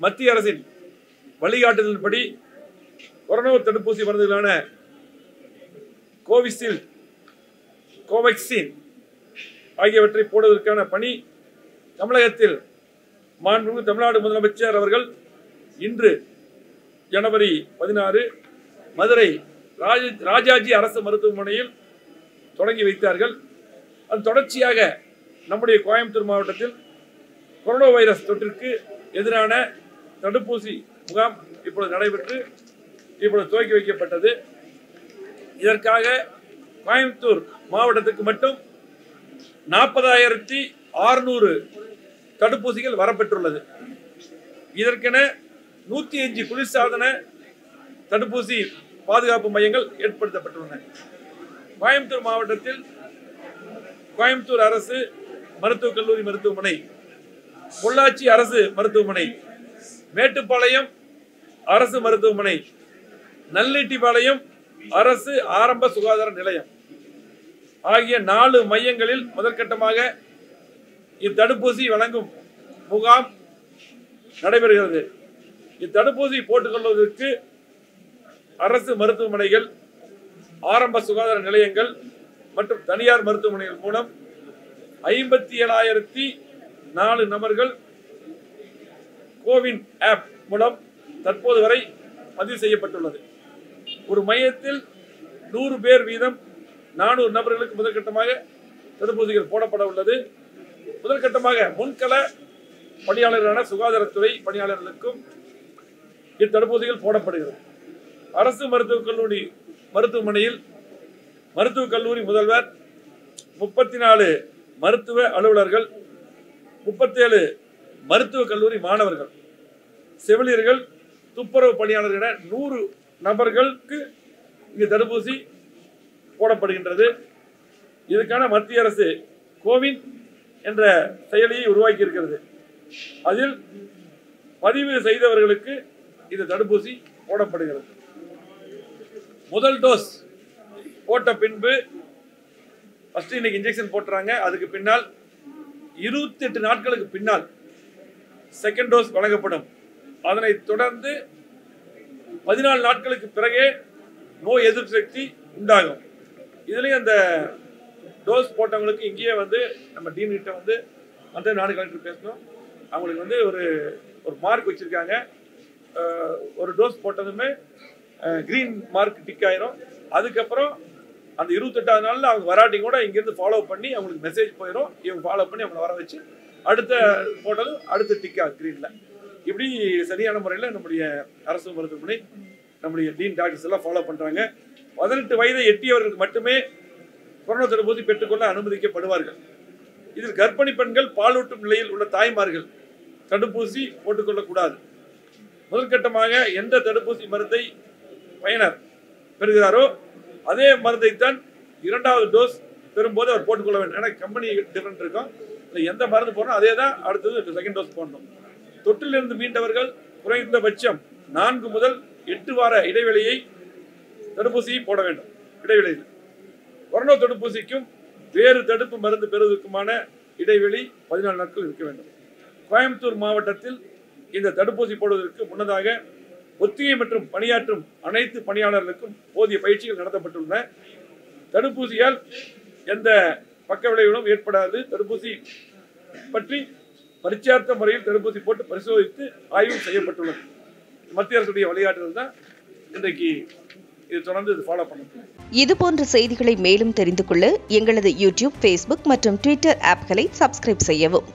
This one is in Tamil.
மத்திய அரசின் வழிகாட்டுதலின்படி கொரோனா தடுப்பூசி மருந்துகளான கோவிஷீல்டு கோவேக்சின் ஆகியவற்றை போடுவதற்கான பணி தமிழகத்தில் மாண்புமிகு தமிழ்நாடு முதலமைச்சர் அவர்கள் இன்று ஜனவரி பதினாறு மதுரை ராஜ ராஜாஜி அரசு மருத்துவமனையில் தொடங்கி வைத்தார்கள். அது தொடர்ச்சியாக நம்முடைய கோயம்புத்தூர் மாவட்டத்தில் கொரோனா வைரஸ் தொற்றிற்கு எதிரான தடுப்பூசி முகாம் இப்பொழுது நடைபெற்று இப்பொழுது துவக்கி வைக்கப்பட்டது. இதற்காக கோயம்புத்தூர் மாவட்டத்துக்கு மட்டும் நாற்பதாயிரத்தி ஆறுநூறு தடுப்பூசிகள் வரப்பெற்றுள்ளது. இதற்கென நூற்றி அஞ்சு குளிர்சாதன தடுப்பூசி பாதுகாப்பு மையங்கள் ஏற்படுத்தப்பட்டுள்ளன. கோயம்புத்தூர் மாவட்டத்தில் கோயம்புத்தூர் அரசு மருத்துவக் கல்லூரி மருத்துவமனை பொள்ளாச்சி அரசு மருத்துவமனை மேட்டுப்பாளையம் அரசு மருத்துவமனை நல்லிட்டிப்பாளையம் அரசு ஆரம்ப சுகாதார நிலையம் ஆகிய நாலு மையங்களில் முதற்கட்டமாக இத்தடுப்பூசி வழங்கும் முகாம் நடைபெறுகிறது. இத்தடுப்பூசி போட்டுக்கொள்வதற்கு அரசு மருத்துவமனைகள் ஆரம்ப சுகாதார நிலையங்கள் மற்றும் தனியார் மருத்துவமனைகள் மூலம் ஐம்பத்தி ஏழாயிரத்தி நாலு நபர்கள் கோவின் ஆப் மூலம் தற்போது வரை பதிவு செய்யப்பட்டுள்ளது. ஒரு மையத்தில் நூறு பேர் வீதம் நானூறு நபர்களுக்கு முதற்கட்டமாக தடுப்பூசிகள் போடப்பட உள்ளது. முதற்கட்டமாக முன்கள பணியாளர்களான சுகாதாரத்துறை பணியாளர்களுக்கும் இத்தடுப்பூசிகள் போடப்படுகிறது. அரசு மருத்துவக் கல்லூரி மருத்துவமனையில் மருத்துவக் கல்லூரி முதல்வர் முப்பத்தி நாலு மருத்துவ அலுவலர்கள் முப்பத்தேழு மருத்துவக் கல்லூரி மாணவர்கள். செவிலியர்கள் துப்புரவு பணியாளர்கள் என நூறு நபர்களுக்கு இங்கு தடுப்பூசி போடப்படுகின்றது. இதுக்கான மத்திய அரசு கோவின் என்ற செயலியை உருவாக்கி இருக்கிறது அதில் பதிவு செய்தவர்களுக்கு இந்த தடுப்பூசி போடப்படுகிறது. முதல் டோஸ் போட்ட பின்பு ஃபஸ்ட்டு இன்னைக்கு இன்ஜெக்ஷன் போட்டுறாங்க. அதுக்கு பின்னால் இருபத்தெட்டு நாட்களுக்கு பின்னால் செகண்ட் டோஸ் வழங்கப்படும். அதனைத் தொடர்ந்து பதினாலு நாட்களுக்கு பிறகே நோய் எதிர்ப்பு சக்தி உண்டாகும். இதுலேயும் அந்த டோஸ் போட்டவங்களுக்கு இங்கேயே வந்து நம்ம டீன் கிட்ட வந்து அந்த நாடு கலெக்டர் பேசணும். அவங்களுக்கு வந்து ஒரு ஒரு மார்க் வச்சுருக்காங்க. ஒரு டோஸ் போட்டதுமே க்ரீன் மார்க் டிக் ஆயிரும். அதுக்கப்புறம் அந்த இருபத்தெட்டாவது நாளில் அவங்க வராட்டி கூட இங்கேருந்து ஃபாலோ பண்ணி அவங்களுக்கு மெசேஜ் போயிடும் இவங்க ஃபாலோ பண்ணி அவங்களை வர வச்சு அடுத்த போட்டதும் அடுத்த டிக்கா கிரீன்ல க்ரீனில் இப்படி சரியான முறையில் நம்முடைய அரசு மருத்துவமனை நம்முடைய டீன் டாக்டர்ஸ் எல்லாம் ஃபாலோ பண்ணுறாங்க பதினெட்டு வயதை எட்டியவர்களுக்கு மட்டுமே கொரோனா தடுப்பூசி பெற்றுக்கொள்ள அனுமதிக்கப்படுவார்கள். இதில் கர்ப்பிணி பெண்கள் பாலூட்டும் நிலையில் உள்ள தாய்மார்கள் தடுப்பூசி போட்டுக்கொள்ளக்கூடாது முதற்கட்டமாக எந்த தடுப்பூசி மருந்தை பயனர் பெறுகிறாரோ அதே மருந்தைத்தான் இரண்டாவது டோஸ் பெறும்போது அவர் போட்டுக்கொள்ள வேண்டும். ஏன்னா கம்பெனி டிஃப்ரெண்ட் இருக்கும். எந்த மருந்து போடணும் அதே தான் அடுத்தது செகண்ட் டோஸ் போடணும். தொற்றிலிருந்து மீண்டவர்கள் குறைந்தபட்சம் நான்கு முதல் எட்டு வார இடைவெளியை தடுப்பூசியை போட வேண்டும் இடைவெளியில். கொரோனா தடுப்பூசிக்கும் வேறு தடுப்பு மருந்து பெறுவதற்குமான இடைவெளி பதினாலு நாட்கள் இருக்க வேண்டும். கோயம்புத்தூர் மாவட்டத்தில் இந்த தடுப்பூசி போடுவதற்கு முன்னதாக ஒத்திகை மற்றும் பணியாற்றும் அனைத்து பணியாளர்களுக்கும் போதிய பயிற்சிகள் நடத்தப்பட்டுள்ளன. தடுப்பூசியால் எந்த பக்க விளைவுகளும் ஏற்படாது தடுப்பூசி பற்றி பரிச்சார்த்த முறையில் தடுப்பூசி போட்டு பரிசோதித்து ஆய்வு செய்யப்பட்டுள்ளது. மத்திய அரசுடைய வழிகாட்டுதல் தான் இன்றைக்கு இது தொடர்ந்து இது ஃபாலோ பண்ணணும் இது போன்ற செய்திகளை மேலும் தெரிந்து கொள்ள எங்களது யூடியூப் ஃபேஸ்புக் மற்றும் ட்விட்டர் ஆப்களை சப்ஸ்கிரைப் செய்யவும்.